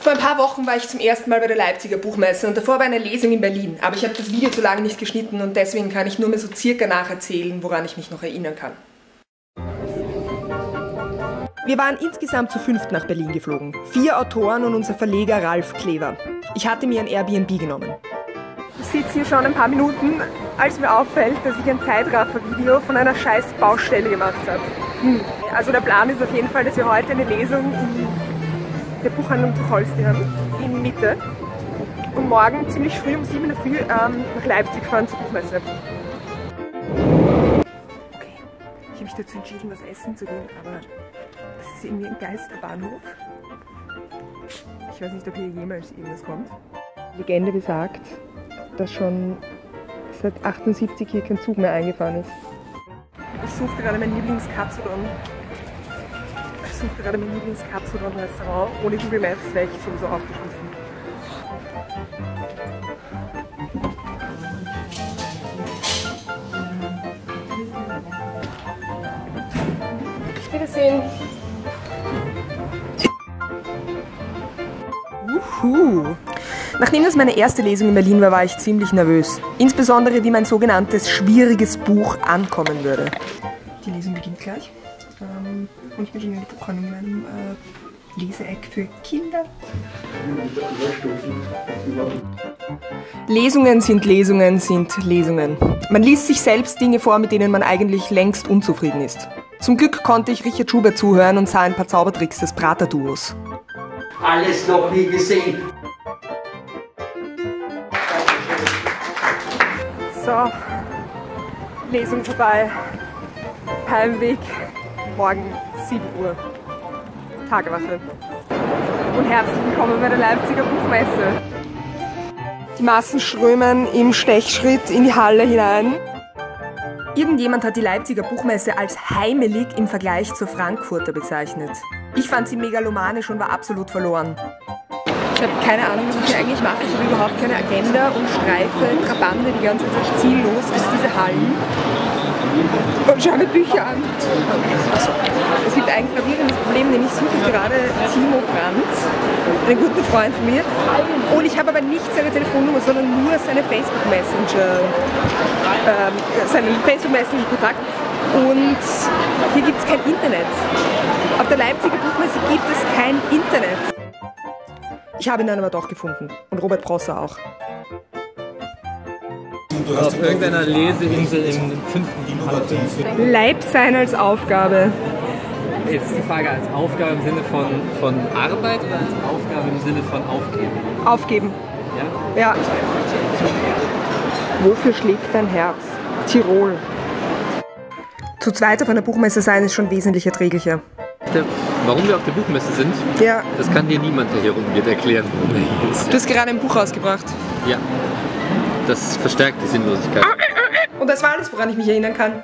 Vor ein paar Wochen war ich zum ersten Mal bei der Leipziger Buchmesse und davor war eine Lesung in Berlin. Aber ich habe das Video zu lange nicht geschnitten und deswegen kann ich nur mehr so circa nacherzählen, woran ich mich noch erinnern kann. Wir waren insgesamt zu fünft nach Berlin geflogen. Vier Autoren und unser Verleger Ralf Klever. Ich hatte mir ein Airbnb genommen. Ich sitze hier schon ein paar Minuten, als mir auffällt, dass ich ein Zeitraffer-Video von einer scheiß Baustelle gemacht habe. Hm. Also der Plan ist auf jeden Fall, dass wir heute eine Lesung in der Buchhandlung Tucholsky in Mitte. Und morgen ziemlich früh um 7 Uhr früh ähm, nach Leipzig fahren zur Buchmesse. Okay, ich habe mich dazu entschieden, was essen zu gehen, aber das ist irgendwie ein Geisterbahnhof. Ich weiß nicht, ob hier jemals irgendwas kommt. Die Legende besagt, dass schon seit 78 hier kein Zug mehr eingefahren ist. Ich suche gerade mein Lieblingskatsudon. Ich suche gerade mein Lieblingskatsudon-Restaurant. Ohne Google Maps wäre ich sowieso aufgeschmissen. Wiedersehen. Uhu. Nachdem das meine erste Lesung in Berlin war, war ich ziemlich nervös. Insbesondere wie mein sogenanntes schwieriges Buch ankommen würde. Die Lesung beginnt gleich. Ähm, und ich bin schon in der Buchhandlung in meinem äh, Leseeck für Kinder. Lesungen sind Lesungen sind Lesungen. Man liest sich selbst Dinge vor, mit denen man eigentlich längst unzufrieden ist. Zum Glück konnte ich Richard Schubert zuhören und sah ein paar Zaubertricks des Prater-Duos. Alles noch nie gesehen. So, Lesung vorbei. Heimweg, morgen 7 Uhr. Tagewache. Und herzlich willkommen bei der Leipziger Buchmesse. Die Massen strömen im Stechschritt in die Halle hinein. Irgendjemand hat die Leipziger Buchmesse als heimelig im Vergleich zur Frankfurter bezeichnet. Ich fand sie megalomanisch und war absolut verloren. Ich habe keine Ahnung, was ich hier eigentlich mache. Ich habe überhaupt keine Agenda und streife Trabande die ganze Zeit ziellos durch diese Hallen und schaue mir Bücher an. Es gibt ein gravierendes Problem, denn ich suche gerade Timo Brandt, einen guten Freund von mir. Und ich habe aber nicht seine Telefonnummer, sondern nur seine Facebook Messenger, ähm, seinen Facebook Messenger Kontakt. Und hier gibt es kein Internet. Auf der Leipziger Buchmesse gibt es kein Internet. Ich habe ihn dann aber doch gefunden. Und Robert Prosser auch. Auf irgendeiner Leseinsel im fünften. Leib sein als Aufgabe. Jetzt die Frage als Aufgabe im Sinne von, von Arbeit oder als Aufgabe im Sinne von Aufgeben? Aufgeben. Ja? Ja. Wofür schlägt dein Herz? Tirol. Zu zweit auf einer Buchmesse sein ist schon wesentlich erträglicher. Warum wir auf der Buchmesse sind, Ja. das kann dir niemand, der hier rumgeht, erklären. Du hast gerade ein Buch rausgebracht. Ja. Das verstärkt die Sinnlosigkeit. Und das war alles, woran ich mich erinnern kann.